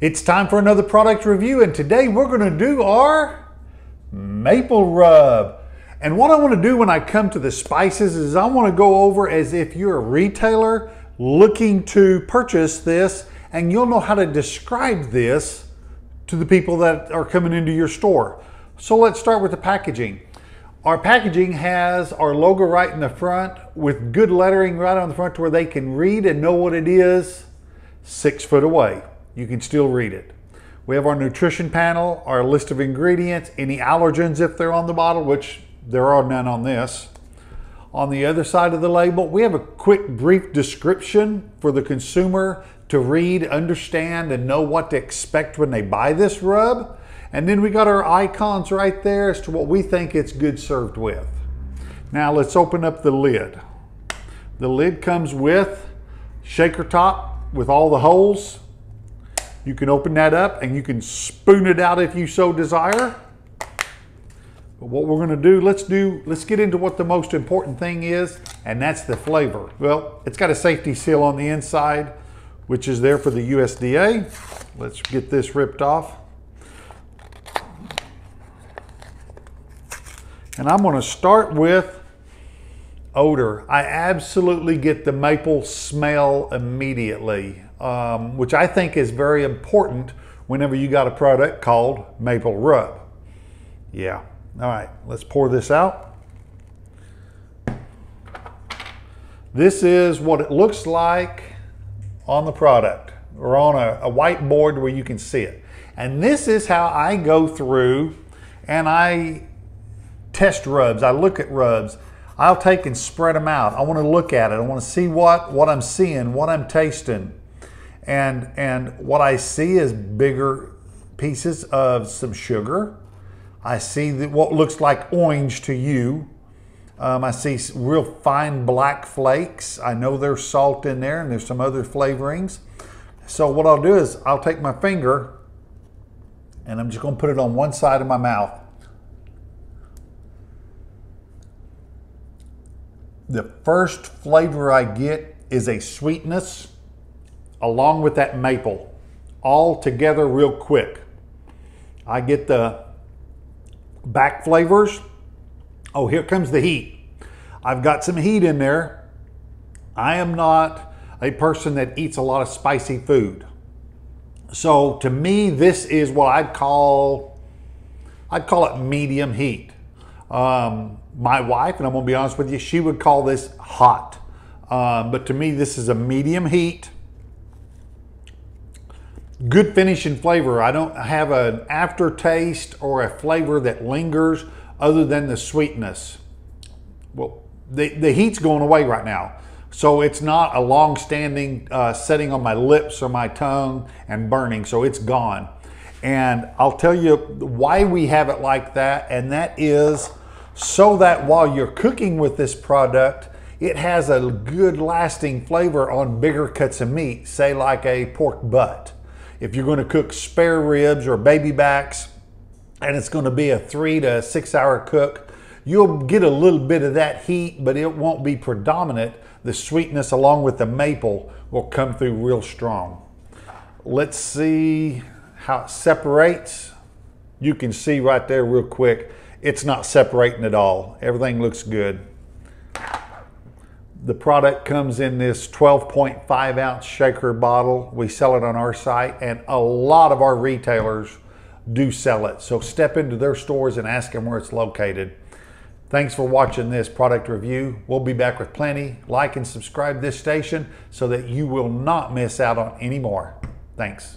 It's time for another product review and today we're going to do our maple rub. And what I want to do when I come to the spices is I want to go over as if you're a retailer looking to purchase this and you'll know how to describe this to the people that are coming into your store. So let's start with the packaging. Our packaging has our logo right in the front with good lettering right on the front where they can read and know what it is six foot away you can still read it. We have our nutrition panel, our list of ingredients, any allergens if they're on the bottle, which there are none on this. On the other side of the label, we have a quick brief description for the consumer to read, understand, and know what to expect when they buy this rub. And then we got our icons right there as to what we think it's good served with. Now let's open up the lid. The lid comes with shaker top with all the holes you can open that up and you can spoon it out if you so desire. But what we're gonna do, let's do, let's get into what the most important thing is, and that's the flavor. Well, it's got a safety seal on the inside, which is there for the USDA. Let's get this ripped off. And I'm gonna start with odor. I absolutely get the maple smell immediately um, which I think is very important whenever you got a product called maple rub. Yeah. All right, let's pour this out. This is what it looks like on the product or on a, a whiteboard where you can see it. And this is how I go through and I test rubs. I look at rubs. I'll take and spread them out. I want to look at it. I want to see what, what I'm seeing, what I'm tasting and and what I see is bigger pieces of some sugar. I see the, what looks like orange to you. Um, I see real fine black flakes. I know there's salt in there and there's some other flavorings. So what I'll do is I'll take my finger and I'm just going to put it on one side of my mouth. The first flavor I get is a sweetness along with that maple all together real quick. I get the back flavors. Oh, here comes the heat. I've got some heat in there. I am not a person that eats a lot of spicy food. So to me, this is what I'd call, I'd call it medium heat. Um, my wife, and I'm gonna be honest with you, she would call this hot. Um, but to me, this is a medium heat good finish and flavor. I don't have an aftertaste or a flavor that lingers other than the sweetness. Well, the, the heat's going away right now. So it's not a long-standing uh, setting on my lips or my tongue and burning, so it's gone. And I'll tell you why we have it like that, and that is so that while you're cooking with this product, it has a good lasting flavor on bigger cuts of meat, say like a pork butt. If you're going to cook spare ribs or baby backs, and it's going to be a three to six hour cook, you'll get a little bit of that heat, but it won't be predominant. The sweetness along with the maple will come through real strong. Let's see how it separates. You can see right there real quick, it's not separating at all. Everything looks good. The product comes in this 12.5 ounce shaker bottle. We sell it on our site and a lot of our retailers do sell it. So step into their stores and ask them where it's located. Thanks for watching this product review. We'll be back with plenty. Like and subscribe this station so that you will not miss out on any more. Thanks.